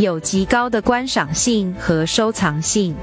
有极高的观赏性和收藏性。